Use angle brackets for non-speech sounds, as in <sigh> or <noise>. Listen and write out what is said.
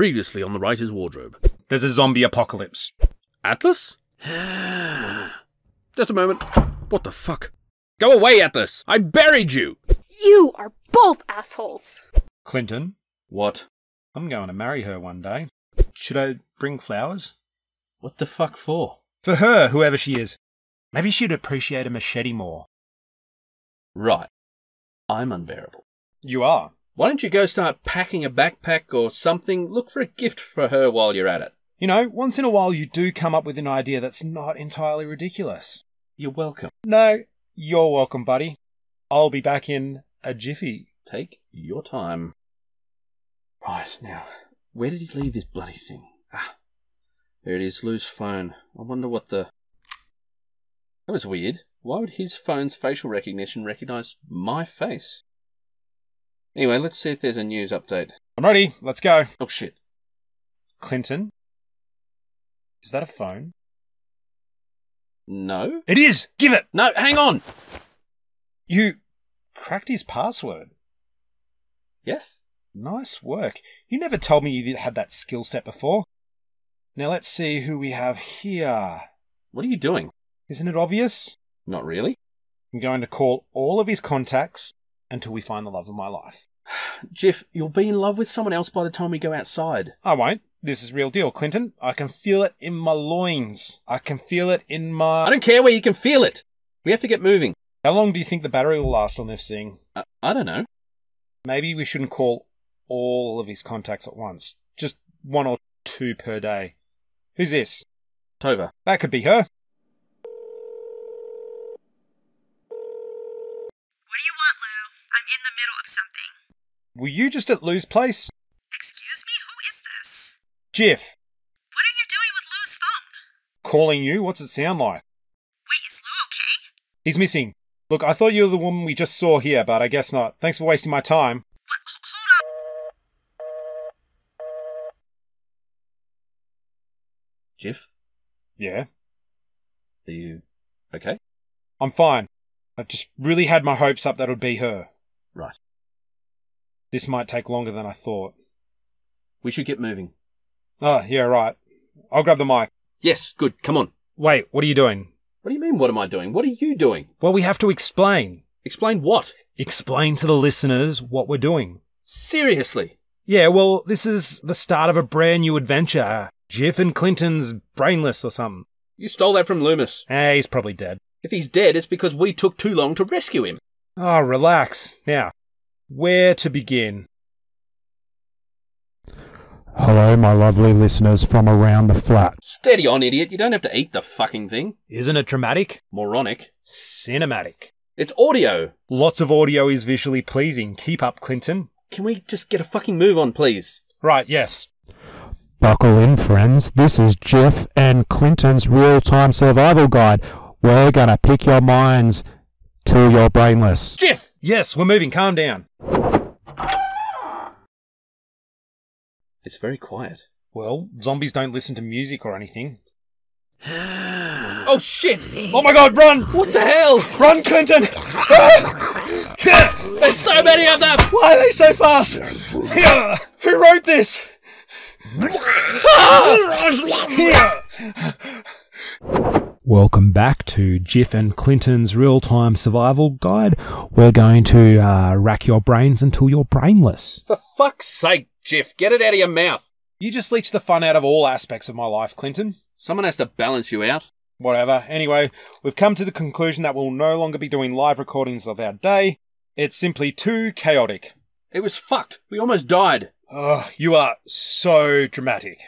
Previously on the writer's wardrobe. There's a zombie apocalypse. Atlas? <sighs> Just a moment. What the fuck? Go away, Atlas! I buried you! You are both assholes. Clinton, What? I'm going to marry her one day. Should I bring flowers? What the fuck for? For her, whoever she is. Maybe she'd appreciate a machete more. Right. I'm unbearable. You are. Why don't you go start packing a backpack or something? Look for a gift for her while you're at it. You know, once in a while you do come up with an idea that's not entirely ridiculous. You're welcome. No, you're welcome, buddy. I'll be back in a jiffy. Take your time. Right, now, where did he leave this bloody thing? Ah, there it is, Lou's phone. I wonder what the. That was weird. Why would his phone's facial recognition recognize my face? Anyway, let's see if there's a news update. I'm ready. Let's go. Oh shit. Clinton? Is that a phone? No? It is! Give it! No, hang on! You cracked his password. Yes? Nice work. You never told me you had that skill set before. Now let's see who we have here. What are you doing? Isn't it obvious? Not really. I'm going to call all of his contacts until we find the love of my life. <sighs> Jiff, you'll be in love with someone else by the time we go outside. I won't. This is real deal, Clinton. I can feel it in my loins. I can feel it in my. I don't care where you can feel it. We have to get moving. How long do you think the battery will last on this thing? I, I don't know. Maybe we shouldn't call all of his contacts at once. Just one or two per day. Who's this? Tova. That could be her. What do you want, Lou? I'm in the middle of something. Were you just at Lou's place? Excuse me? Who is this? Jiff. What are you doing with Lou's phone? Calling you? What's it sound like? Wait, is Lou okay? He's missing. Look, I thought you were the woman we just saw here, but I guess not. Thanks for wasting my time. What? Hold on. Jiff, Yeah, are you okay? I'm fine. I just really had my hopes up that it would be her. Right. This might take longer than I thought. We should get moving. Oh, yeah, right. I'll grab the mic. Yes, good. Come on. Wait, what are you doing? What do you mean, what am I doing? What are you doing? Well, we have to explain. Explain what? Explain to the listeners what we're doing. Seriously. Yeah, well, this is the start of a brand new adventure. Jiff and Clinton's brainless or something. You stole that from Leumas. Eh, he's probably dead. If he's dead, it's because we took too long to rescue him. Oh, relax. Now, where to begin? Hello, my lovely listeners from around the flat. Steady on, idiot. You don't have to eat the fucking thing. Isn't it dramatic? Moronic. Cinematic. It's audio. Lots of audio is visually pleasing. Keep up, Clinton. Can we just get a fucking move on, please? Right, yes. Buckle in, friends. This is Jiff and Clinton's real time survival guide. We're gonna pick your minds till you're brainless. Jiff! Yes, we're moving. Calm down. It's very quiet. Well, zombies don't listen to music or anything. Oh shit! Oh my god, run! What the hell? Run, Clinton! Ah! There's so many of them! Why are they so fast? Who wrote this? Ah! Welcome back to Jiff and Clinton's real time survival guide. We're going to uh, rack your brains until you're brainless. For fuck's sake, Jiff, get it out of your mouth. You just leech the fun out of all aspects of my life, Clinton. Someone has to balance you out. Whatever. Anyway, we've come to the conclusion that we'll no longer be doing live recordings of our day. It's simply too chaotic. It was fucked. We almost died. Ugh, you are so dramatic.